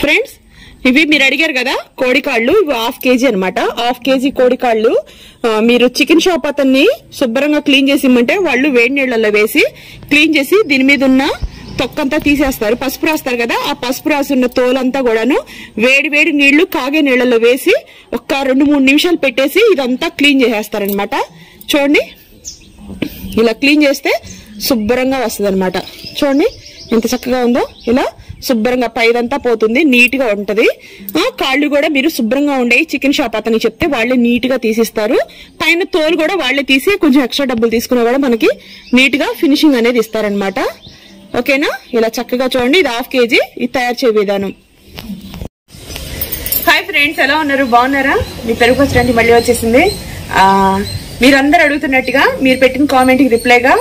Friends ఇవి మీరు అడిగారు కదా కోడికాళ్ళు ఇవి హాఫ్ కేజీ అనమాట హాఫ్ కేజీ కోడికాళ్ళు మీరు చికెన్ షాప్ అతన్ని శుభ్రంగా క్లీన్ చేసి ఇమ్మంటే వాళ్ళు వేడి నీళ్ళల్లో వేసి క్లీన్ చేసి దీని మీద ఉన్న తొక్కంతా తీసేస్తారు. పసుపు రాస్తారు కదా ఆ పసుపు రాసున్న తోలంతా కూడాను వేడి వేడి నీళ్ళు కాగే నీళ్ళలో వేసి ఒక్క రెండు మూడు నిమిషాలు పెట్టేసి ఇదంతా క్లీన్ చేసేస్తారనమాట. చూడండి. ఇలా క్లీన్ చేస్తే శుభ్రంగా వస్తుంది అనమాట చూడండి ఎంత చక్కగా ఉందో. ఇలా శుభ్రంగా పైదంతా పోతుంది నీట్గా ఉంటుంది. ఆ కాళ్ళు కూడా మీరు శుభ్రంగా ఉండే చికెన్ షాప్ అతనికి చెప్తే వాళ్ళే నీట్గా తీసిస్తారు. పైన తోలు కూడా వాళ్ళే తీసి కొంచెం ఎక్స్ట్రా డబ్బులు తీసుకున్నా కూడా మనకి నీట్గా ఫినిషింగ్ అనేది ఇస్తారనమాట. ఓకేనా? ఇలా చక్కగా చూడండి ఇది హాఫ్ కేజీ ఇది తయారు చేయ విధానం. హాయ్ ఫ్రెండ్స్ ఎలా ఉన్నారు? బాగున్నారా? మీ పెరుగు పచ్చడి మళ్ళీ వచ్చేసింది. మీరందరూ అడుగుతున్నట్టుగా మీరు పెట్టిన కామెంట్కి రిప్లైగా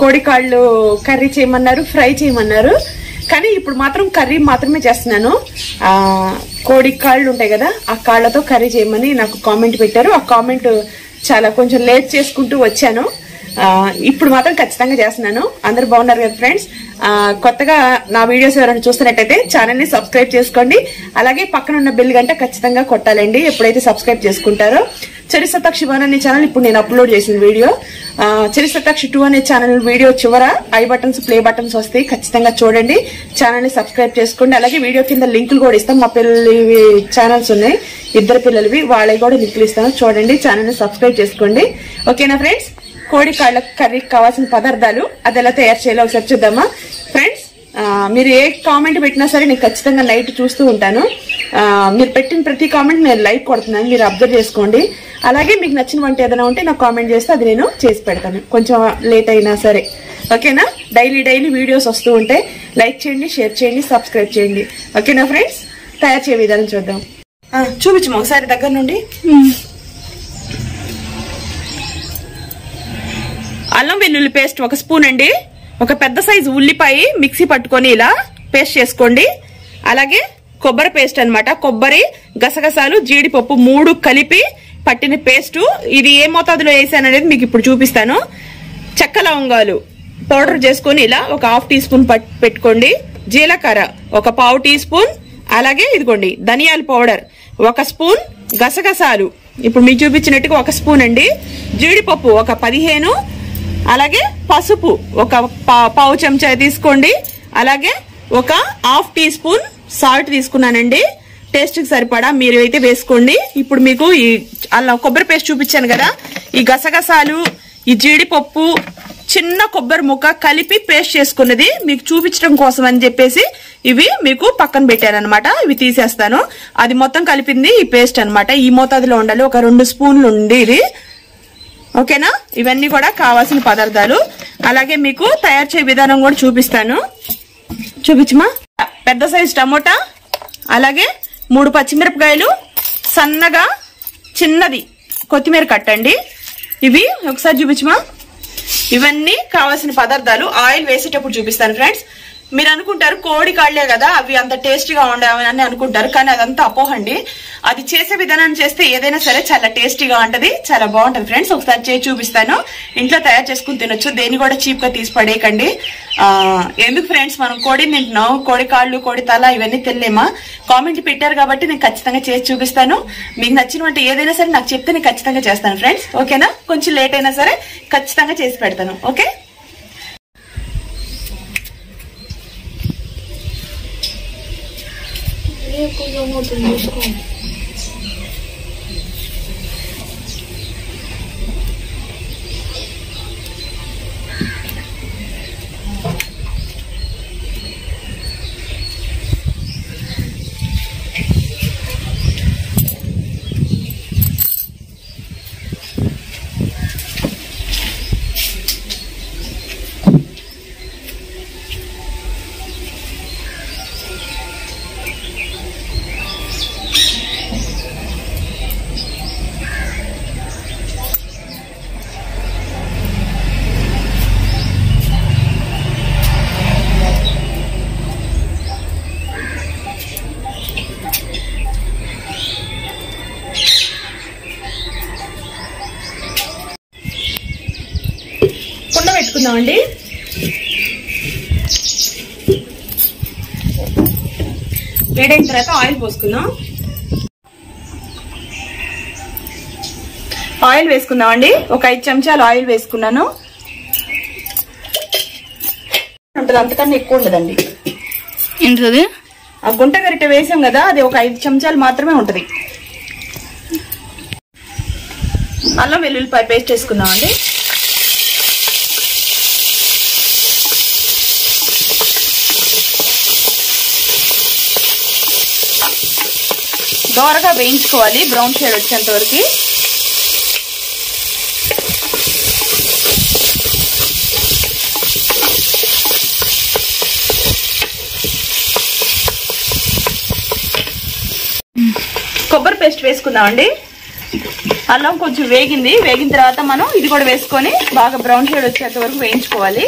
కోడికాళ్ళు కర్రీ చేయమన్నారు ఫ్రై చేయమన్నారు. కానీ ఇప్పుడు మాత్రం కర్రీ మాత్రమే చేస్తున్నాను. కోడి కాళ్ళు ఉంటాయి కదా ఆ కాళ్ళతో కర్రీ చేయమని నాకు కామెంట్ పెట్టారు. ఆ కామెంట్ చాలా కొంచెం లేట్ చేసుకుంటూ వచ్చాను. ఇప్పుడు మాత్రం ఖచ్చితంగా చేస్తున్నాను. అందరు బాగున్నారు కదా ఫ్రెండ్స్ కొత్తగా నా వీడియోస్ ఎవరైనా చూస్తున్నట్టయితే ఛానల్ని సబ్స్క్రైబ్ చేసుకోండి. అలాగే పక్కన ఉన్న బిల్ గంట ఖచ్చితంగా కొట్టాలండి. ఎప్పుడైతే సబ్స్క్రైబ్ చేసుకుంటారో. చరిసతాక్షి వన్ అనే ఛానల్ ఇప్పుడు నేను అప్లోడ్ చేసిన వీడియో చరిసతాక్షి టూ అనే ఛానల్ వీడియో చివర ఐ బటన్స్ ప్లే బటన్స్ వస్తాయి. ఖచ్చితంగా చూడండి. ఛానల్ని సబ్స్క్రైబ్ చేసుకోండి. అలాగే వీడియో కింద లింకులు కూడా ఇస్తాం. మా పిల్లలవి ఛానల్స్ ఉన్నాయి. ఇద్దరు పిల్లలవి వాళ్ళవి కూడా లింకులు ఇస్తాను. చూడండి. ఛానల్ని సబ్స్క్రైబ్ చేసుకోండి ఓకేనా ఫ్రెండ్స్ కోడి కాళ్ళ కర్రీకి కావాల్సిన పదార్థాలు అది ఎలా తయారు చేయాలో ఒకసారి చూద్దామా? ఫ్రెండ్స్ మీరు ఏ కామెంట్ పెట్టినా సరే నేను ఖచ్చితంగా నైట్ చూస్తూ ఉంటాను. మీరు పెట్టిన ప్రతి కామెంట్ నేను లైక్ కొడుతున్నాను మీరు అబ్జర్వ్ చేసుకోండి. అలాగే మీకు నచ్చిన వంట ఏదైనా ఉంటే నాకు కామెంట్ చేస్తే అది నేను చేసి పెడతాను. కొంచెం లేట్ అయినా సరే. ఓకేనా? డైలీ డైలీ వీడియోస్ వస్తూ ఉంటాయి లైక్ చేయండి షేర్ చేయండి సబ్స్క్రైబ్ చేయండి. ఓకేనా ఫ్రెండ్స్ తయారు చేయ విధానం చూద్దాం. చూపించమా ఒకసారి దగ్గర నుండి. అల్లం వెల్లుల్లి పేస్ట్ ఒక స్పూన్ అండి. ఒక పెద్ద సైజు ఉల్లిపాయ మిక్సీ పట్టుకొని ఇలా పేస్ట్ చేసుకోండి. అలాగే కొబ్బరి పేస్ట్ అన్నమాట. కొబ్బరి గసగసాలు జీడిపప్పు మూడు కలిపి పట్టిన పేస్ట్. ఇది ఏ మోతాదులో వేసాను అనేది మీకు ఇప్పుడు చూపిస్తాను. చెక్క లవంగాలు పౌడర్ చేసుకొని ఇలా ఒక హాఫ్ టీ స్పూన్ పట్- పెట్టుకోండి. జీలకర్ర ఒక పావు టీ స్పూన్. అలాగే ఇదిగోండి ధనియాల పౌడర్ ఒక స్పూన్. గసగసాలు ఇప్పుడు మీకు చూపించినట్టుగా ఒక స్పూన్ అండి. జీడిపప్పు ఒక పదిహేను. అలాగే పసుపు ఒక పా- పావు చెంచా తీసుకోండి. అలాగే ఒక హాఫ్ టీ స్పూన్ సాల్ట్ తీసుకున్నానండి. టేస్ట్కి సరిపడా మీరు అయితే వేసుకోండి. ఇప్పుడు మీకు ఈ అలా కొబ్బరి పేస్ట్ చూపించాను కదా. ఈ గసగసాలు ఈ జీడిపప్పు చిన్న కొబ్బరి ముక్క కలిపి పేస్ట్ చేసుకున్నది మీకు చూపించడం కోసం అని చెప్పేసి ఇవి మీకు పక్కన పెట్టాను అనమాట ఇవి తీసేస్తాను. అది మొత్తం కలిపింది ఈ పేస్ట్ అన్నమాట. ఈ మోతాదులో ఉండాలి. ఒక రెండు స్పూన్లు ఉంది ఇది. ఓకేనా? ఇవన్నీ కూడా కావాల్సిన పదార్థాలు. అలాగే మీకు తయారు చేయ విధానం కూడా చూపిస్తాను. చూపించమా? పెద్ద సైజు టమోటా అలాగే మూడు పచ్చిమిరపకాయలు సన్నగా చిన్నది కొత్తిమీర కట్టండి. ఇవి ఒకసారి చూపించమా? ఇవన్నీ కావాల్సిన పదార్థాలు. ఆయిల్ వేసేటప్పుడు చూపిస్తాను ఫ్రెండ్స్. మీరు అనుకుంటారు కోడి కాళ్ళే కదా అవి అంత టేస్టీగా ఉండవు అని అనుకుంటారు కానీ అదంతా అపోహండి. అది చేసే విధానం చేస్తే ఏదైనా సరే చాలా టేస్టీగా ఉంటది చాలా బాగుంటది ఫ్రెండ్స్ ఒకసారి చేసి చూపిస్తాను. ఇంట్లో తయారు చేసుకుని తినొచ్చు దేని కూడా చీప్గా తీసి పడేయకండి. ఎందుకు ఫ్రెండ్స్ మనం కోడిని తింటున్నాం కోడి కాళ్ళు కోడి తల ఇవన్నీ తినలేమా? కామెంట్ పెట్టారు కాబట్టి నేను ఖచ్చితంగా చేసి చూపిస్తాను. మీకు నచ్చిన వంట ఏదైనా సరే నాకు చెప్తే నేను ఖచ్చితంగా చేస్తాను ఫ్రెండ్స్ ఓకేనా కొంచెం లేట్ అయినా సరే ఖచ్చితంగా చేసి పెడతాను. ఓకే Як у нього там мішком? వేసుకుందామండి వేడైన తర్వాత ఆయిల్ పోసుకుందాం. ఆయిల్ వేసుకుందామండి. ఒక ఐదు చెంచాలు ఆయిల్ వేసుకున్నాను. ఉంటుంది అంతకన్నా ఎక్కువ ఉండదండి. ఏంటది ఆ గుంట గరిటె వేసాం కదా అది ఒక ఐదు చెంచాలు మాత్రమే ఉంటది. అల్లం వెల్లుల్లిపాయ పేస్ట్ వేసుకుందామండి. దోరగా వేయించుకోవాలి. బ్రౌన్ షేడ్ వచ్చేంత వరకు. కొబ్బరి పేస్ట్ వేసుకుందామండి. అల్లం కొంచెం వేగింది. వేగిన తర్వాత మనం ఇది కూడా వేసుకొని బాగా బ్రౌన్ షేడ్ వచ్చేంత వరకు వేయించుకోవాలి.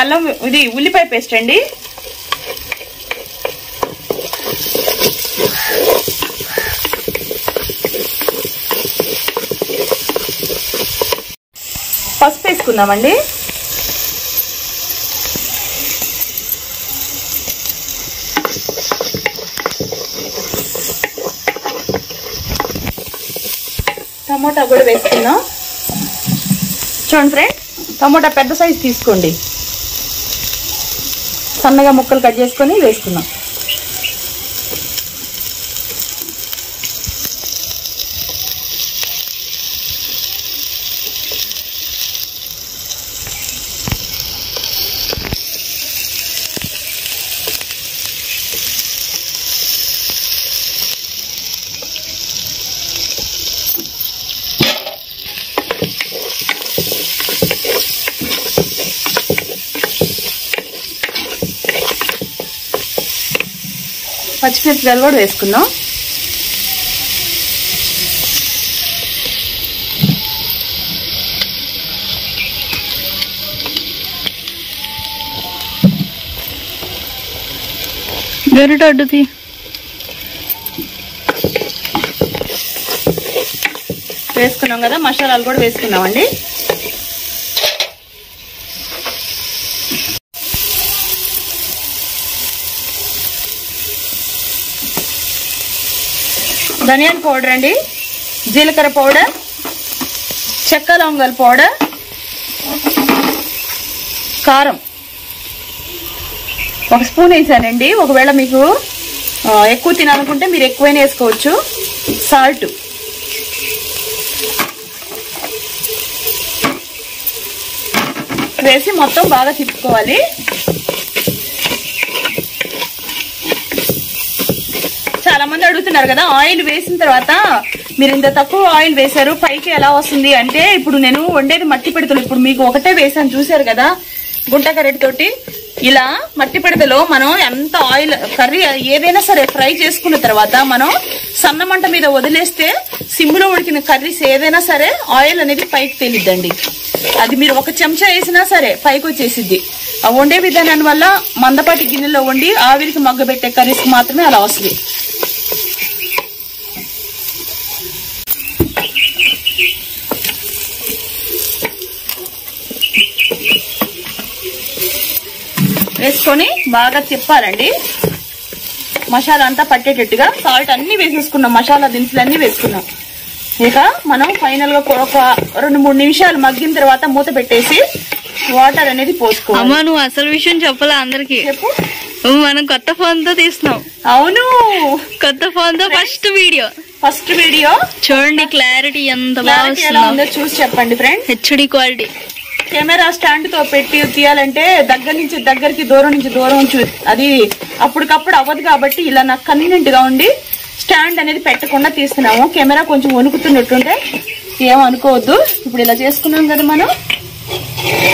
అల్లం ఇది ఉల్లిపాయ పేస్ట్ అండి. పసుపు వేసుకుందామండి. టమోటా కూడా వేసుకుందాం. చూడండి ఫ్రెండ్ టమోటా పెద్ద సైజు తీసుకోండి. సన్నగా ముక్కలు కట్ చేసుకొని వేసుకుందాం. పచ్చిమిరపకాయలు కూడా వేసుకుందాం. గరిట అడ్డుది. వేసుకున్నాం కదా మసాలాలు కూడా వేసుకున్నామండి ధనియాల పౌడర్ అండి జీలకర్ర పౌడర్ చెక్క లవంగాల పౌడర్ కారం. ఒక స్పూన్ వేసానండి. ఒకవేళ మీకు ఎక్కువ తినాలనుకుంటే మీరు ఎక్కువైనా వేసుకోవచ్చు. సాల్ట్. వేసి మొత్తం బాగా తిప్పుకోవాలి. చాలా మంది అడుగుతున్నారు కదా ఆయిల్ వేసిన తర్వాత మీరు ఇంత తక్కువ ఆయిల్ వేశారు పైకి ఎలా వస్తుంది అంటే ఇప్పుడు నేను వండేది మట్టి పిడతలు ఇప్పుడు మీకు ఒకటే వేసాను చూశారు కదా గుంట కరెట్ తోటి. ఇలా మట్టి పిడతలో మనం ఎంత ఆయిల్ కర్రీ ఏదైనా సరే ఫ్రై చేసుకున్న తర్వాత మనం సన్న మంట మీద వదిలేస్తే సిమ్లో ఉడికిన కర్రీస్ ఏదైనా సరే ఆయిల్ అనేది పైకి తేలిద్దండి. అది మీరు ఒక చెంచా వేసినా సరే పైకి వచ్చేసిద్ది. ఆ వండే విధానం వల్ల మందపాటి గిన్నెలో వండి ఆవిరికి మగ్గబెట్టే కర్రీస్ మాత్రమే అలా వస్తుంది. వేసుకొని బాగా తిప్పాలండి. మసాలా అంతా పట్టేటట్టుగా సాల్ట్ అన్ని వేసేసుకున్నాం. మసాలా దినుసులు అన్ని వేసుకున్నాం. ఇక మనం ఫైనల్గా ఒక రెండు మూడు నిమిషాలు మగ్గిన తర్వాత మూత పెట్టేసి వాటర్ అనేది పోసుకోవాలి. అమ్మా నువ్వు అసలు విషయం చెప్పలే అందరికి. చెప్పు. మనం కొత్త ఫోన్తో తీస్తున్నాం అవును. కొత్త ఫోన్తో ఫస్ట్ వీడియో ఫస్ట్ వీడియో చూడండి క్లారిటీ ఎంత బాగా చూసి చెప్పండి ఫ్రెండ్ హెచ్డి క్వాలిటీ కెమెరా స్టాండ్తో పెట్టి తీయాలంటే దగ్గర నుంచి దగ్గరికి దూరం నుంచి దూరం నుంచి అది అప్పటికప్పుడు అవ్వదు కాబట్టి ఇలా నాకు కన్వీనియంట్గా ఉండి స్టాండ్ అనేది పెట్టకుండా తీస్తున్నాము. కెమెరా కొంచెం వణుకుతున్నట్టుంటే ఏమనుకోవద్దు అనుకోవద్దు. ఇప్పుడు ఇలా చేసుకున్నాం కదా మనం.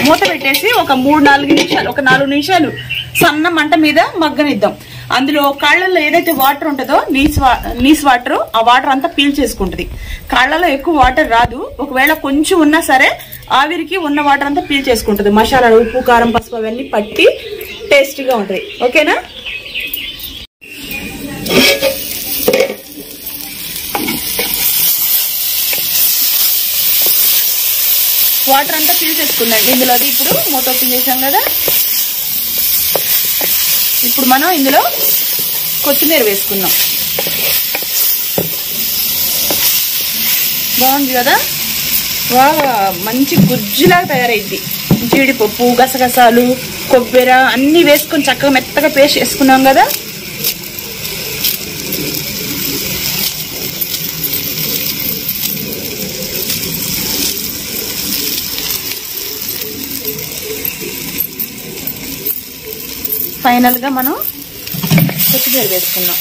మూత పెట్టేసి ఒక మూడు నాలుగు నిమిషాలు ఒక నాలుగు నిమిషాలు సన్న మంట మీద మగ్గనిద్దాం. అందులో కాళ్ళల్లో ఏదైతే వాటర్ ఉంటుందో నీస్ వా- నీస్ వాటర్ ఆ వాటర్ అంతా పీల్ చేసుకుంటుంది. కాళ్ళలో ఎక్కువ వాటర్ రాదు. ఒకవేళ కొంచెం ఉన్నా సరే ఆవిరికి ఉన్న వాటర్ అంతా పీల్ చేసుకుంటుంది. మసాలాలు ఉప్పు కారం పసుపు అవన్నీ పట్టి టేస్టీగా ఉంటుంది. ఓకేనా? వాటర్ అంతా ఫిల్ చేసుకున్నాం ఇందులో అది ఇప్పుడు మూత ఓపెన్ చేసాం కదా? ఇప్పుడు మనం ఇందులో కొత్తిమీర వేసుకున్నాం బాగుంది కదా? వా మంచి గుజ్జులాగా తయారైద్ది. జీడిపప్పు గసగసాలు కొబ్బరి అన్నీ వేసుకొని చక్కగా మెత్తగా పేస్ట్ చేసుకున్నాం కదా? ఫైనల్గా మనం కొత్తిమీర వేసుకున్నాం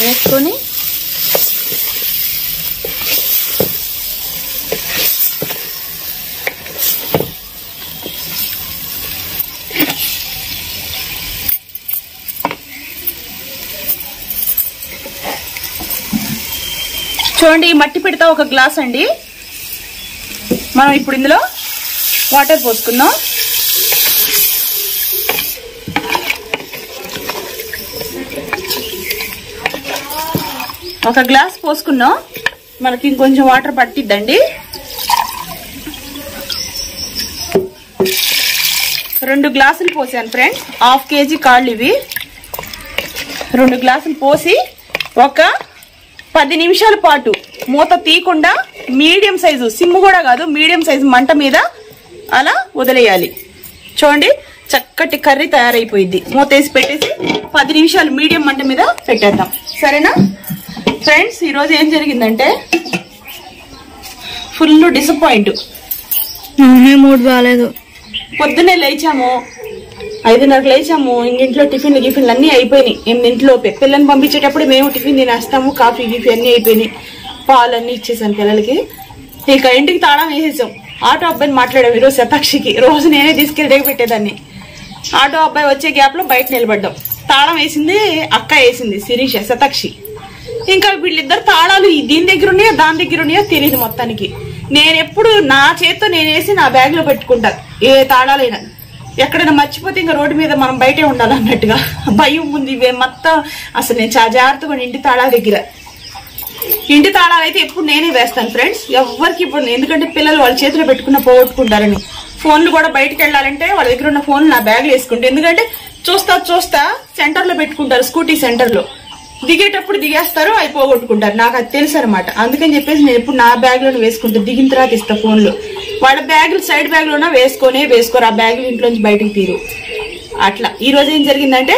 వేసుకొని చూడండి ఈ మట్టి పెడతా ఒక గ్లాస్ అండి. మనం ఇప్పుడు ఇందులో వాటర్ పోసుకుందాం. ఒక గ్లాస్ పోసుకున్నాం. మనకి ఇంకొంచెం వాటర్ పట్టిద్దండి. రెండు గ్లాసులు పోసాను ఫ్రెండ్స్. హాఫ్ కేజీ కాళ్ళు ఇవి. రెండు గ్లాసులు పోసి ఒక పది నిమిషాల పాటు మూత తీయకుండా మీడియం సైజు సిమ్ కూడా కాదు మీడియం సైజు మంట మీద అలా వదిలేయాలి. చూడండి చక్కటి కర్రీ తయారైపోయింది. మూత వేసి పెట్టేసి పది నిమిషాలు మీడియం మంట మీద పెట్టేద్దాం. సరేనా? ఫ్రెండ్స్ ఈరోజు ఏం జరిగిందంటే ఫుల్ డిసప్పాయింట్. మూడు బాగాలేదు పొద్దున్నే లేచాము. ఐదున్నరకు లేచాము. ఇంట్లో టిఫిన్లు గిఫిన్లు అన్నీ అయిపోయినాయి. ఎనిమిదింట్లోపే పిల్లల్ని పంపించేటప్పుడు మేము టిఫిన్ తినేస్తాము. కాఫీ గిఫీ అన్నీ అయిపోయినాయి. పాలు అన్నీ ఇచ్చేసాను పిల్లలకి. ఇక ఇంటికి తాళం వేసేసాం. ఆటో అబ్బాయిని మాట్లాడాం ఈరోజు శతాక్షికి. రోజు నేనే తీసుకెళ్ళి దిగ పెట్టేదాన్ని ఆటో అబ్బాయి వచ్చే గ్యాప్లో బయట నిలబడ్డాం. తాళం వేసింది అక్క వేసింది శిరీష శతాక్షి. ఇంకా వీళ్ళిద్దరు తాళాలు దీని దగ్గర ఉన్నాయో దాని దగ్గర ఉన్నాయో తెలియదు మొత్తానికి. నేనెప్పుడు నా చేత్తో నేనేసి నా బ్యాగ్లో పెట్టుకుంటాను ఏ తాళాలైనా. ఎక్కడైనా మర్చిపోతే ఇంకా రోడ్డు మీద మనం బయటే ఉండాలన్నట్టుగా భయం ఉంది. ఇవే మొత్తం అసలు నేను చాలా జాగ్రత్తగా ఇంటి తాళాల దగ్గర. ఇంటి తాళాలు అయితే ఎప్పుడు నేనే వేస్తాను ఫ్రెండ్స్. ఎవరికి ఇప్పుడు ఎందుకంటే పిల్లలు వాళ్ళ చేతిలో పెట్టుకున్న పోగొట్టుకుంటారని. ఫోన్లు కూడా బయటకు వెళ్ళాలంటే వాళ్ళ దగ్గర ఉన్న ఫోన్ నా బ్యాగ్లో వేసుకుంటాను వేసుకుంటే. ఎందుకంటే చూస్తా చూస్తా సెంటర్లో పెట్టుకుంటారు స్కూటీ సెంటర్లో. దిగేటప్పుడు దిగేస్తారు అవి పోగొట్టుకుంటారు నాకు అది తెలుసు అనమాట అందుకని చెప్పేసి నేను ఎప్పుడు నా బ్యాగ్లోనే వేసుకుంటాను దిగిన తర్వాత ఇస్తా ఫోన్లో. వాళ్ళ బ్యాగులు సైడ్ బ్యాగ్లోనే వేసుకొనే వేసుకోరు. ఆ బ్యాగులు ఇంట్లోంచి బయటకు తీరు. అట్లా. ఈ రోజు ఏం జరిగిందంటే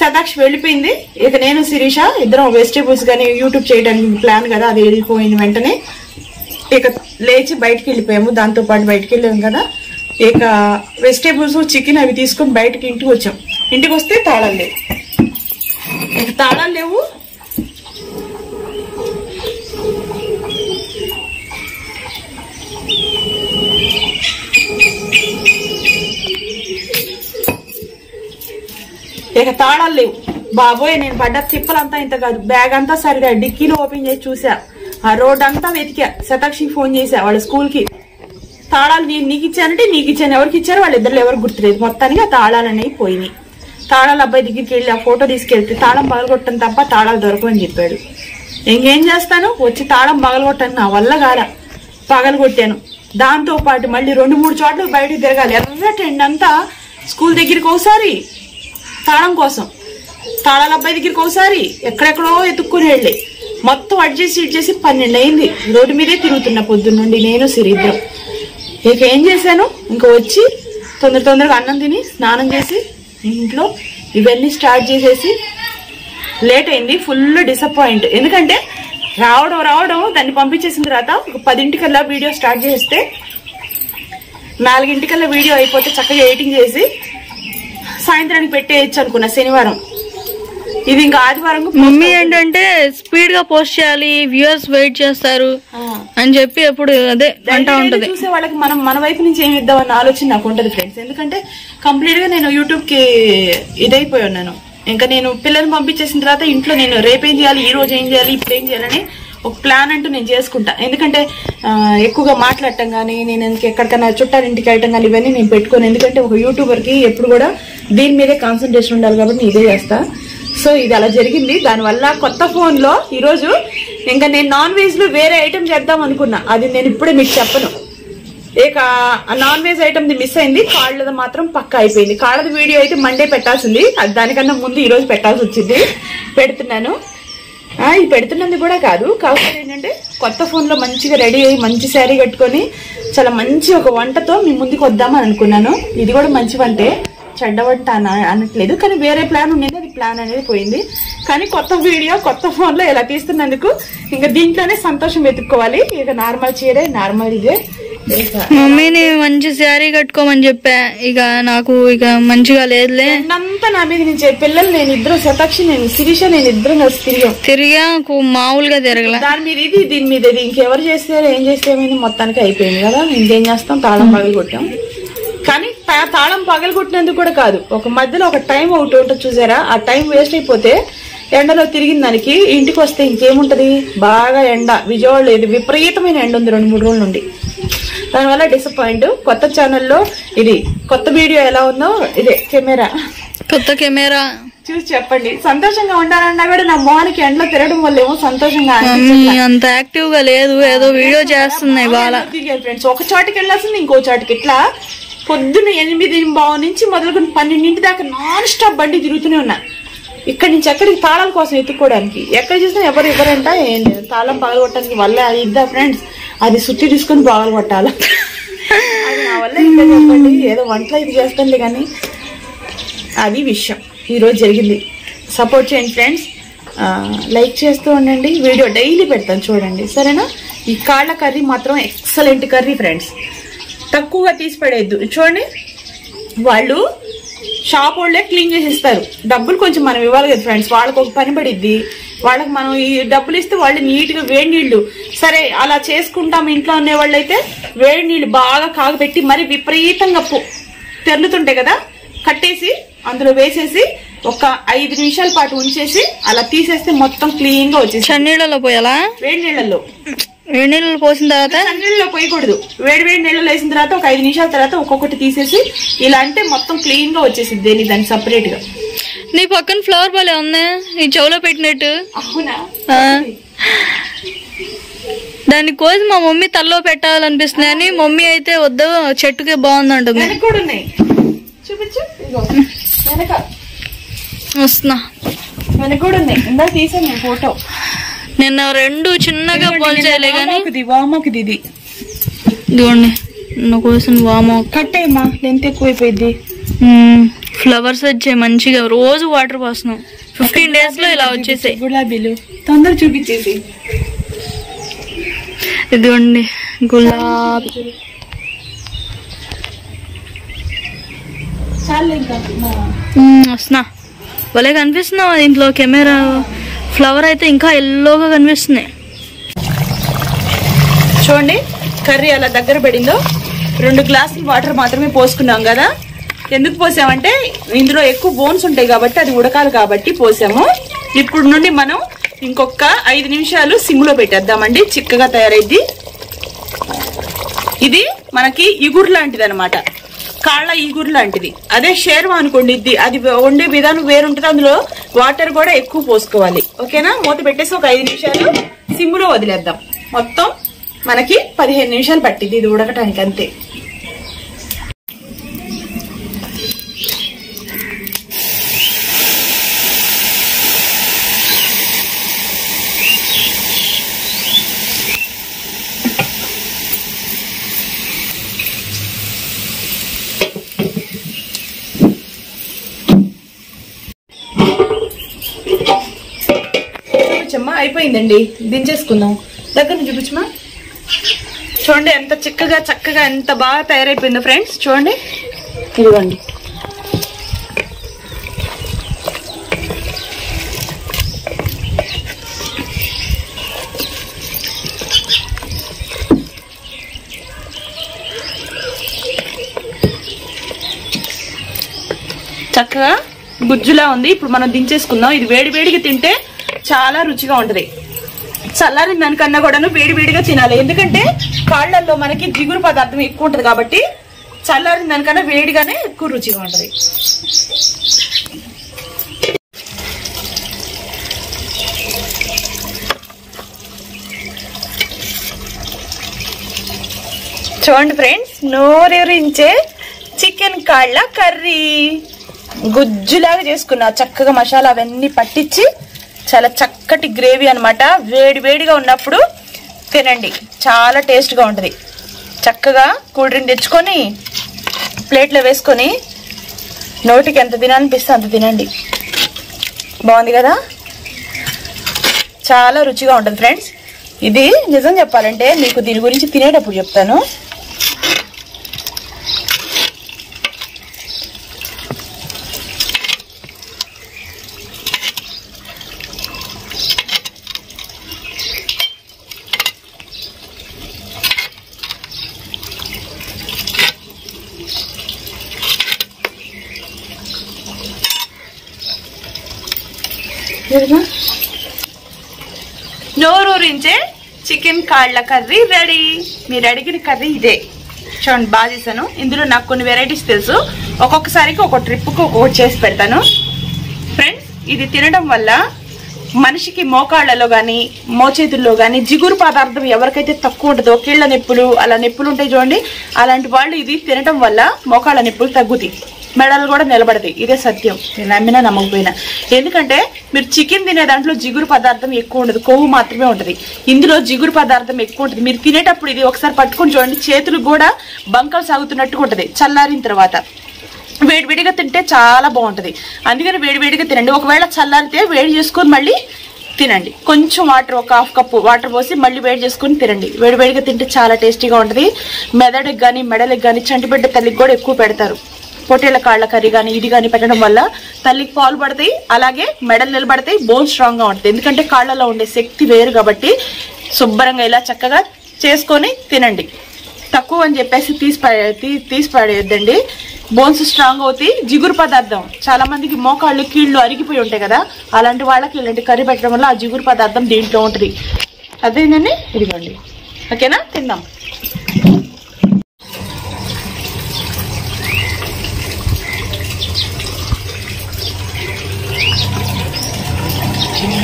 సదాక్షి వెళ్ళిపోయింది. ఇక నేను శిరీష ఇద్దరం వెజిటేబుల్స్ కానీ యూట్యూబ్ చేయడానికి ప్లాన్ కదా అది వెళ్ళిపోయిన వెంటనే. ఇక లేచి బయటకు వెళ్ళిపోయాము. దాంతో పాటు బయటికి వెళ్ళాము కదా. ఇక వెజిటేబుల్స్ చికెన్ అవి తీసుకొని బయటకి ఇంటికి వచ్చాం. ఇంటికి వస్తే తాళం లేదు. ఇక తాళాలు లేవు? ఇక తాళాలు లేవు. బాబోయ్ నేను పడ్డ తిప్పలంతా ఇంత కాదు. బ్యాగ్ అంతా సరిగా డిక్కీలో ఓపెన్ చేసి చూసా. ఆ రోడ్ అంతా వెతికా. శతాక్షికి ఫోన్ చేసా వాళ్ళ స్కూల్కి తాళాలు నేను నీకు ఇచ్చానంటే నీకు ఇచ్చాను. ఎవరికి ఇచ్చారు వాళ్ళిద్దరు ఎవరు గుర్తులేదు. మొత్తానికి ఆ తాళాలు అనేవి పోయినాయి. తాళాలు అబ్బాయి దగ్గరికి వెళ్ళి ఆ ఫోటో తీసుకెళ్తే తాళం పగలగొట్టను తప్ప తాళాలు దొరకవని చెప్పాడు. ఇంకేం చేస్తాను? వచ్చి తాళం పగలగొట్టాను నా వల్ల కాల పగలగొట్టాను. దాంతో పాటు మళ్ళీ రెండు మూడు చోట్ల బయటకు తిరగాలి. ఎర్రటి అంతా స్కూల్ దగ్గరికి ఒకసారి. తాళం కోసం. తాళాల అబ్బాయి దగ్గరికి ఒకసారి. ఎక్కడెక్కడో ఎత్తుక్కుని వెళ్ళి. మొత్తం అడ్జస్ట్ ఇట్ చేసి పన్నెండు అయింది రోడ్డు మీదే తిరుగుతున్న పొద్దున్న నుండి నేను సిరిద్రం ఇక ఏం చేశాను? ఇంకా వచ్చి తొందర తొందరగా అన్నం తిని స్నానం చేసి ఇంట్లో ఇవన్నీ స్టార్ట్ చేసేసి లేట్ అయింది ఫుల్ డిసప్పాయింట్ ఎందుకంటే రావడం రావడం దాన్ని పంపించేసిన తర్వాత ఒక పదింటికల్లా వీడియో స్టార్ట్ చేస్తే నాలుగింటికల్లా వీడియో అయిపోతే చక్కగా ఎడిటింగ్ చేసి సాయంత్రానికి పెట్టేయచ్చు అనుకున్నా శనివారం. ఇది ఇంకా ఆదివారం మమ్మీ ఏంటంటే స్పీడ్గా పోస్ట్ చేయాలి వ్యూవర్స్ వెయిట్ చేస్తారు అని చెప్పి ఎప్పుడు అదే అంటా ఉంటది. చూసే వాళ్ళకి మనం మన వైపు నుంచి ఏమి ఇద్దామన్న ఆలోచన నాకు ఉంటది ఫ్రెండ్స్ ఎందుకంటే కంప్లీట్గా నేను యూట్యూబ్కి ఇదైపోయి ఉన్నాను ఇంకా నేను పిల్లల్ని పంపించేసిన తర్వాత ఇంట్లో నేను రేపేం చేయాలి ఈ రోజు ఏం చేయాలి ఇప్పుడు ఏం చేయాలని ఒక ప్లాన్ అంటూ నేను చేసుకుంటా. ఎందుకంటే ఎక్కువగా మాట్లాడటం కానీ నేను ఎక్కడికైనా చుట్టాలింటికి వెళ్ళటం కానీ ఇవన్నీ నేను పెట్టుకోను. ఎందుకంటే ఒక యూట్యూబర్కి ఎప్పుడు కూడా దీని మీదే కాన్సన్ట్రేషన్ ఉండాలి కాబట్టి నేను ఇదే చేస్తా. సో ఇది అలా జరిగింది. దానివల్ల కొత్త ఫోన్లో ఈరోజు ఇంకా నేను నాన్ వెజ్లో వేరే ఐటెం చేద్దాం అనుకున్నా. అది నేను ఇప్పుడే మీకు చెప్పను. ఇక నాన్ వెజ్ ఐటమ్ ది మిస్ అయింది. కాళ్ళది మాత్రం పక్క అయిపోయింది. కాళ్ళది వీడియో అయితే మండే పెట్టాల్సింది. అది దానికన్నా ముందు ఈరోజు పెట్టాల్సి వచ్చింది. పెడుతున్నాను. ఇది పెడుతున్నది కూడా కాదు. కాకపోతే ఏంటంటే కొత్త ఫోన్లో మంచిగా రెడీ అయ్యి మంచి శారీ కట్టుకొని చాలా మంచి ఒక వంటతో మీ ముందుకు వద్దామని అనుకున్నాను. ఇది కూడా మంచి వంటే. చెడ్డ వంట అనట్లేదు. కానీ వేరే ప్లాన్ ఉండేది అది ప్లాన్ అనేది పోయింది. కానీ కొత్త వీడియో కొత్త ఫోన్లో ఇలా తీస్తున్నందుకు ఇంకా దీంట్లోనే సంతోషం వెతుక్కోవాలి. ఇక నార్మల్ చీరే నార్మల్ ఇదే. మమ్మీని మంచి శారీ కట్టుకోమని చెప్పా. ఇక నాకు ఇక మంచిగా లేదులే. అంతా నా మీద నుంచి పిల్లలు నేను ఇద్దరు శతాక్షి నేను శిరీష నేను ఇద్దరం కలిసి తిరిగాం. తిరిగా మామూలుగా తిరగల. దాని మీద ఇది దీని మీద ఇది. ఇంకెవరు చేస్తారు ఏం చేస్తే మొత్తానికి అయిపోయింది కదా. ఇంకేం చేస్తాం? తాళం పగలు కొట్టాం. కానీ తాళం పగలు కొట్టినందుకు కూడా కాదు. ఒక మధ్యలో ఒక టైం ఒకటి ఉంటుంది చూసారా? ఆ టైం వేస్ట్ అయిపోతే ఎండలో తిరిగిన దానికి ఇంటికి వస్తే ఇంకేముంటది? బాగా ఎండ. విజయవాడలో ఇది విపరీతమైన ఎండ ఉంది రెండు మూడు రోజుల నుండి. దానివల్ల డిసప్పాయింట్ కొత్త ఛానల్లో ఇది కొత్త వీడియో ఎలా ఉందో ఇదే కెమెరా. కొత్త కెమెరా. చూసి చెప్పండి. సంతోషంగా ఉండాలన్నా కూడా నా మొహానికి ఎండలో తిరగడం వల్ల ఏమో సంతోషంగా అంత యాక్టివ్గా లేదు. ఏదో వీడియో చేస్తున్నాయి ఇవాళ. ఫ్రెండ్స్ ఒక చోటికి వెళ్ళాల్సింది ఇంకో చోటికి. ఇట్లా పొద్దున్న ఎనిమిది నుంచి మొదలుకొని పన్నెండింటి దాకా నాన్ స్టాప్ బండి తిరుగుతూనే ఉన్నా. ఇక్కడి నుంచి ఎక్కడికి తాళాల కోసం ఎత్తుక్కోవడానికి ఎక్కడ చూసినా ఎవరు ఇవ్వరంట ఏం లేదు. తాళం పగలగొట్టడానికి వల్ల అది ఇద్దా ఫ్రెండ్స్ అది సుట్టి తీసుకొని పగలగొట్టాలి అది నా వల్ల ఇంకా చెప్పండి. ఏదో వంటలో ఇది చేస్తుంది కానీ అది విషయం. ఈరోజు జరిగింది. సపోర్ట్ చేయండి ఫ్రెండ్స్ లైక్ చేస్తూ ఉండండి. వీడియో డైలీ పెడతాను చూడండి. సరేనా? ఈ కాళ్ళ కర్రీ మాత్రం ఎక్సలెంట్ కర్రీ ఫ్రెండ్స్ తక్కువగా తీసి పడేయద్దు. చూడండి. వాళ్ళు షాప్ వాళ్ళే క్లీన్ చేసి ఇస్తారు. డబ్బులు కొంచెం మనం ఇవ్వాలి కదా ఫ్రెండ్స్ వాళ్ళకి ఒక పని పడిద్ది. వాళ్ళకి మనం ఈ డబ్బులు ఇస్తే వాళ్ళు నీట్గా వేడి నీళ్ళు సరే అలా చేసుకుంటాం ఇంట్లో ఉండే వాళ్ళు అయితే వేడి నీళ్ళు బాగా కాగబెట్టి మరి విపరీతంగా తెరులుతుంటాయి కదా? కట్టేసి అందులో వేసేసి ఒక ఐదు నిమిషాల పాటు ఉంచేసి అలా తీసేస్తే మొత్తం క్లీన్గా వచ్చేసి చన్నీళ్ళలో పోయాలా? వేడి నీళ్ళల్లో. వేడి నీళ్ళు పోసిన తర్వాత? నీళ్ళలో పోయకూడదు. వేడి వేడి నీళ్ళలో వేసిన తర్వాత ఒక ఐదు నిమిషాల తర్వాత ఒక్కొక్కటి తీసేసి ఇలా అంటే మొత్తం క్లీన్గా వచ్చేసింది దేని దాన్ని సపరేట్గా. నీ పక్కన ఫ్లవర్ బాలే ఉంది. ఈ చెవులో పెట్టినట్టు. దాన్ని కోసి మా మమ్మీ తల్లో పెట్టాలనిపిస్తుంది అని మమ్మీ అయితే వద్దు చెట్టుకే బాగుంది అంటుంది వెనక కూడా ఉన్నాయి. చూపించు. ఇదిగో. వెనక. వస్తున్నా. ఫోటో. నిన్న రెండు చిన్నగా పోల్చేయలే ఇది వామోకిది ఇది. ఇదిగోండి నిన్న కోసిన వామో కట్టేయమ్మా లెంత్ ఎక్కువైపోయింది ఫ్లవర్స్ వచ్చాయి మంచిగా రోజు వాటర్ పోస్తున్నాం. ఫిఫ్టీన్ డేస్లో ఇలా వచ్చేసాయి. గులాబీలు. తొందర చూపించేసి. ఇదిగోండి గులాబీ. వస్తున్నా. భలే కనిపిస్తున్నావా దీంట్లో కెమెరా. ఫ్లవర్ అయితే ఇంకా ఎల్లోగా కనిపిస్తున్నాయి. చూడండి కర్రీ అలా దగ్గర పడిందో. రెండు గ్లాసులు వాటర్ మాత్రమే పోసుకున్నాం కదా. ఎందుకు పోసామంటే ఇందులో ఎక్కువ బోన్స్ ఉంటాయి కాబట్టి అది ఉడకాలి కాబట్టి పోసాము. ఇప్పుడు నుండి మనం ఇంకొక ఐదు నిమిషాలు సిమ్లో పెట్టేద్దామండి. చిక్కగా తయారైద్ది. ఇది మనకి ఇగురు లాంటిది అనమాట కాళ్ళ ఇగురు లాంటిది. అదే షేర్వా అనుకోండి అది వండే విధానం వేరుంటుంది. అందులో వాటర్ కూడా ఎక్కువ పోసుకోవాలి. ఓకేనా? మూత పెట్టేసి ఒక ఐదు నిమిషాలు సిమ్లో వదిలేద్దాం. మొత్తం మనకి పదిహేను నిమిషాలు పట్టింది ఇది ఉడకటానికి అంతే అయిపోయిందండి దించేసుకుందాం. దగ్గర నుంచి చూపించమ్మా చూడండి ఎంత చిక్కగా చక్కగా ఎంత బాగా తయారైపోయిందో ఫ్రెండ్స్. చూడండి. ఇదిగోండి. చక్కగా గుజ్జులా ఉంది. ఇప్పుడు మనం దించేసుకుందాం. ఇది వేడి వేడిగా తింటే చాలా రుచిగా ఉంటది. చల్లారిన దానికన్నా కూడాను వేడి వేడిగా తినాలి. ఎందుకంటే కాళ్ళల్లో మనకి జిగురు పదార్థం ఎక్కువ ఉంటుంది కాబట్టి చల్లారిన దానికన్నా వేడిగానే ఎక్కువ రుచిగా ఉంటుంది. చూడండి ఫ్రెండ్స్ నోరెరించే చికెన్ కాళ్ళ కర్రీ. గుజ్జులాగా చేసుకున్నా చక్కగా మసాలా అవన్నీ పట్టించి చాలా చక్కటి గ్రేవీ అన్నమాట. వేడి వేడిగా ఉన్నప్పుడు తినండి. చాలా టేస్ట్గా ఉంటుంది. చక్కగా కూల్ డ్రింక్ తెచ్చుకొని ప్లేట్లో వేసుకొని నోటికి ఎంత తినాలనిపిస్తే అంత తినండి. బాగుంది కదా? చాలా రుచిగా ఉంటుంది ఫ్రెండ్స్. ఇది నిజం చెప్పాలంటే మీకు దీని గురించి తినేటప్పుడు చెప్తాను. నోరూరించే చికెన్ కాళ్ళ కర్రీ రెడీ. మీరు అడిగిన కర్రీ ఇదే. చూడండి బాగా చేశాను. ఇందులో నాకు కొన్ని వెరైటీస్ తెలుసు. ఒక్కొక్కసారికి ఒక ట్రిప్కి ఒక్కొక్కటి చేసి పెడతాను. ఫ్రెండ్స్ ఇది తినడం వల్ల మనిషికి మోకాళ్ళలో కానీ మోచేతుల్లో కానీ జిగురు పదార్థం ఎవరికైతే తక్కువ ఉంటుందో కీళ్ళ నొప్పులు అలా నొప్పులు ఉంటాయి చూడండి అలాంటి వాళ్ళు ఇది తినడం వల్ల మోకాళ్ళ నొప్పులు తగ్గుతాయి. మెడలు కూడా నిలబడతాయి. ఇదే సత్యం. నేను నమ్మినా నమ్మకపోయినా. ఎందుకంటే మీరు చికెన్ తినే దాంట్లో జిగురు పదార్థం ఎక్కువ ఉండదు. కొవ్వు మాత్రమే ఉంటుంది. ఇందులో జిగురు పదార్థం ఎక్కువ ఉంటుంది. మీరు తినేటప్పుడు ఇది ఒకసారి పట్టుకొని చూడండి. చేతులు కూడా బంకలు సాగుతున్నట్టుగా ఉంటుంది. చల్లారిన తర్వాత. వేడివేడిగా తింటే చాలా బాగుంటుంది. అందుకని వేడివేడిగా తినండి. ఒకవేళ చల్లారితే వేడి చేసుకొని మళ్ళీ తినండి. కొంచెం వాటర్ ఒక హాఫ్ కప్ వాటర్ పోసి మళ్ళీ వేడి చేసుకొని తినండి. వేడివేడిగా తింటే చాలా టేస్టీగా ఉంటుంది. మెదడుకి కానీ మెడలకు కానీ చంటిబిడ్డ తల్లికి కూడా ఎక్కువ పెడతారు. పొట్టేళ్ళ కాళ్ళ కర్రీ కానీ ఇది కానీ పెట్టడం వల్ల తల్లికి పాలు పడతాయి అలాగే మెడలు నిలబడతాయి బోన్ స్ట్రాంగ్గా ఉంటుంది. ఎందుకంటే కాళ్ళలో ఉండే శక్తి వేరు కాబట్టి శుభ్రంగా ఇలా చక్కగా చేసుకొని తినండి. తక్కువ అని చెప్పేసి తీసి పడే- తీ- తీసి పడేయద్దండి. బోన్స్ స్ట్రాంగ్ అవుతాయి జిగురు పదార్థం. చాలా మందికి మోకాళ్ళు కీళ్ళు అరిగిపోయి ఉంటాయి కదా అలాంటి వాళ్ళకి ఇలాంటి కర్రీ పెట్టడం వల్ల ఆ జిగురు పదార్థం దీంట్లో ఉంటుంది. అదేనండి? ఇదిగోండి. ఓకేనా? తిందాం.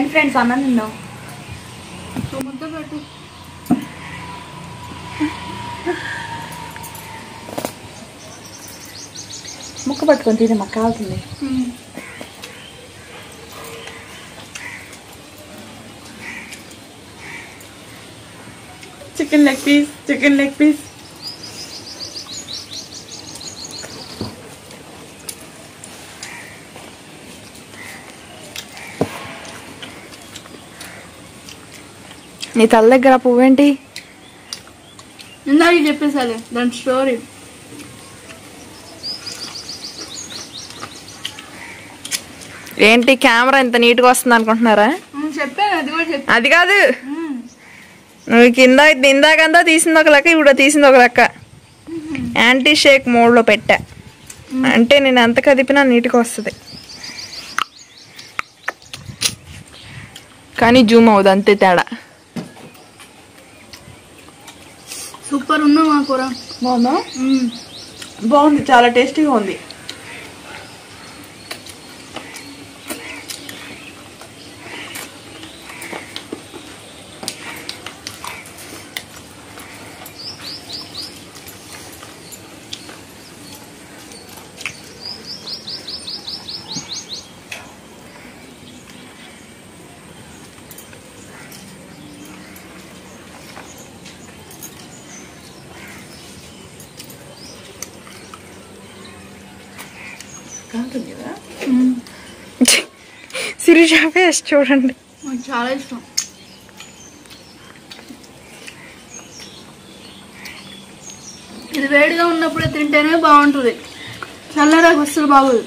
రండి ఫ్రెండ్స్ అన్నం ముద్ద పెట్టు ముక్క పట్టుకొని తినే. మాకు కావాల్సింది chicken leg piece chicken leg piece నీ తల దగ్గర పువ్వేంటి? ఇందాక చెప్పేసాలే దాని స్టోరీ ఏంటి కెమెరా ఇంత నీట్గా వస్తుంది అనుకుంటున్నారా? అది కాదు. నువ్వు కింద ఇందాకంతా తీసింది ఒక లెక్క ఇప్పుడు తీసింది ఒక లెక్క. యాంటీ షేక్ మోడ్లో పెట్టా. అంటే నేను ఎంత కదిపినా నీట్గా వస్తుంది. కానీ జూమ్ అవ్వదు అంతే తేడా సూపర్ ఉందా మా కూర బాగుందా? బాగుంది చాలా టేస్టీగా ఉంది కాంతుంది కదా శిరీష ఫేస్ చూడండి. నాకు చాలా ఇష్టం. ఇది వేడిగా ఉన్నప్పుడే తింటేనే బాగుంటుంది. చల్లరాకు అస్సలు బాగుంది.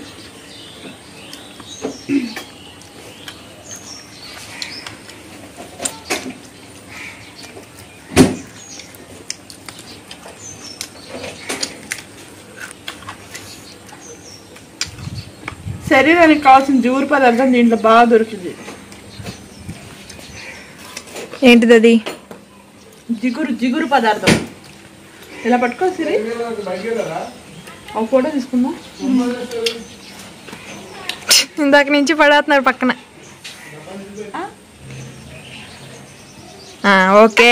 శరీరానికి కావాల్సిన జూరు పదార్థం దీంట్లో బాగా దొరికింది ఏంటిది అది? జిగురు జిగురు పదార్థం. ఇలా పట్టుకో సిరి. ఒక ఫోటో తీసుకుందాం. ఇందాక నుంచి పడేస్తున్నారు పక్కన. ఓకే.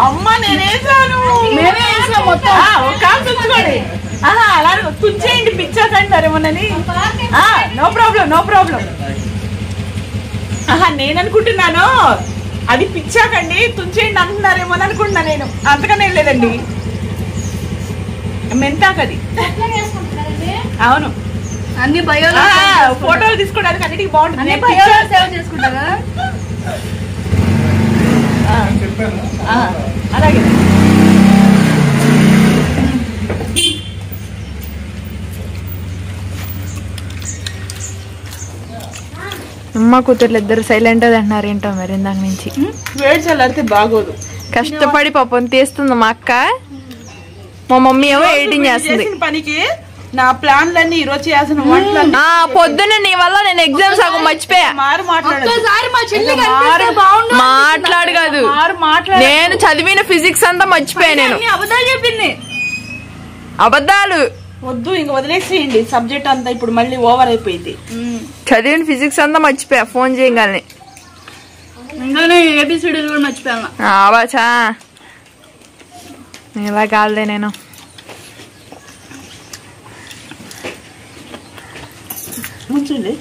అమ్మ నేనేసాను. మేమే వేసాం మొత్తం. ఆహా అలా తుంచేయండి పిచ్చాకండి అంటారేమోనని నో ప్రాబ్లం నో ప్రాబ్లం ఆహా నేను అనుకుంటున్నాను అది పిచ్చాకండి తుంచేయండి అంటున్నారేమో అని అనుకుంటున్నా నేను. అంతకనే లేదండి. మెంతాకది. అవును. అన్ని బయోలో ఫోటోలు తీసుకోవడానికి అన్నిటికీ బాగుంటుంది. బయోలో సేవ్ చేసుకుంటారా? అలాగే. అమ్మ కూతుర్లు ఇద్దరు సైలెంట్ అంటున్నారు ఏంటో మరి ఇందాక నుంచి? వేడి చల్లారితే బాగోదు. కష్టపడి పాపం తీస్తుంది మా అక్క. మా మమ్మీ ఏమో ఎడిటింగ్ చేస్తుంది. పనికి నా ప్లాన్లన్నీ ఈ రోజు చేయాల్సిన వంటలన్నీ ఆ పొద్దున్న నీ వల్ల నేను ఎగ్జామ్ సగం మర్చిపోయా. మారు మాట్లాడదు. ఒక్కసారి మా చెల్లి మారు కనిపిస్తే బాగుండు మాట్లాడు కాదు. మారు మాట్లాడ. నేను చదివిన ఫిజిక్స్ అంతా మర్చిపోయా నేను. అన్ని అబద్ధాలు చెప్పింది. అబద్ధాలు. వద్దు ఇంక వదిలేసేయండి. సబ్జెక్ట్ అంతా ఇప్పుడు మళ్ళీ ఓవర్ అయిపోయింది. చదివిన ఫిజిక్స్ అంతా మర్చిపోయా. ఫోన్ చేయగానే. ఇంకానే ఏబిసిడీలు కూడా మర్చిపోయాను. ఆవాచా ఇలా కాదులే నేను. ముంచండి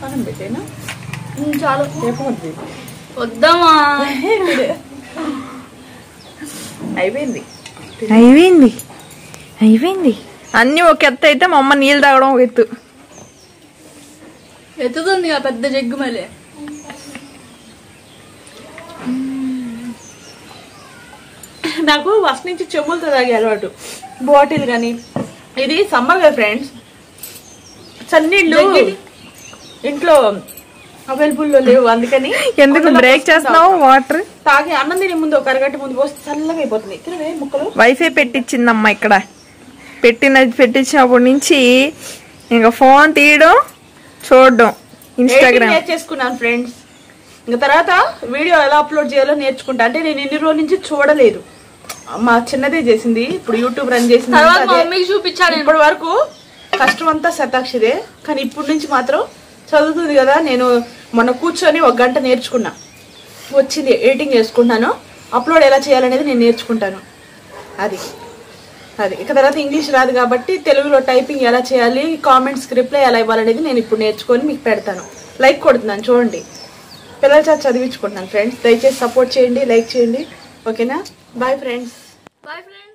పక్కన పెట్టేనా? చాలు. లేకపోతే వద్దామా? అయిపోయింది. అయిపోయింది. అయిపోయింది. అన్ని ఒక ఎత్తు అయితే మా అమ్మ నీళ్ళు తాగడం ఒక ఎత్తు. ఎత్తుతుంది ఆ పెద్ద జగ్గు మళ్ళీ. నాకు ఫస్ట్ నుంచి చెమ్ములతో తాగే అలవాటు. బాటిల్ కానీ ఇది సమ్మర్ కదా ఫ్రెండ్స్. చన్నీళ్ళు. ఇంట్లో అవైలబుల్లో లేవు అందుకని ఎందుకు బ్రేక్. చేస్తున్నావు? వాటర్? తాగి అన్నం తినే ముందు ఒక అరగంట ముందు పోస్తే చల్లగా అయిపోతుంది. ముక్కలు. వైఫై పెట్టించిందమ్మా ఇక్కడ. పెట్టిన పెట్టించినప్పటి నుంచి ఇంకా ఫోన్ తీయడం చూడడం ఇన్స్టాగ్రామ్ నేర్చేసుకున్నాను ఫ్రెండ్స్. ఇంకా తర్వాత వీడియో ఎలా అప్లోడ్ చేయాలో నేర్చుకుంటా. అంటే నేను ఎన్ని రోజుల నుంచి చూడలేదు. మా చిన్నదే చేసింది. ఇప్పుడు యూట్యూబ్ రన్ చేసింది చూపించాను. ఇప్పటి వరకు కష్టం అంతా శతాక్షిదే. కానీ ఇప్పుడు నుంచి మాత్రం చదువుతుంది కదా. నేను మొన్న కూర్చొని ఒక గంట నేర్చుకున్నా. వచ్చింది ఎడిటింగ్ చేసుకుంటాను. అప్లోడ్ ఎలా చేయాలనేది నేను నేర్చుకుంటాను. అది. అది. ఇక తర్వాత ఇంగ్లీష్ రాదు కాబట్టి తెలుగులో టైపింగ్ ఎలా చేయాలి కామెంట్స్ రిప్లై ఎలా ఇవ్వాలనేది నేను ఇప్పుడు నేర్చుకొని మీకు పెడతాను. లైక్ కొడుతున్నాను చూడండి. పిల్లల చదివించుకుంటున్నాను ఫ్రెండ్స్. దయచేసి సపోర్ట్ చేయండి లైక్ చేయండి. ఓకేనా? Bye friends bye friends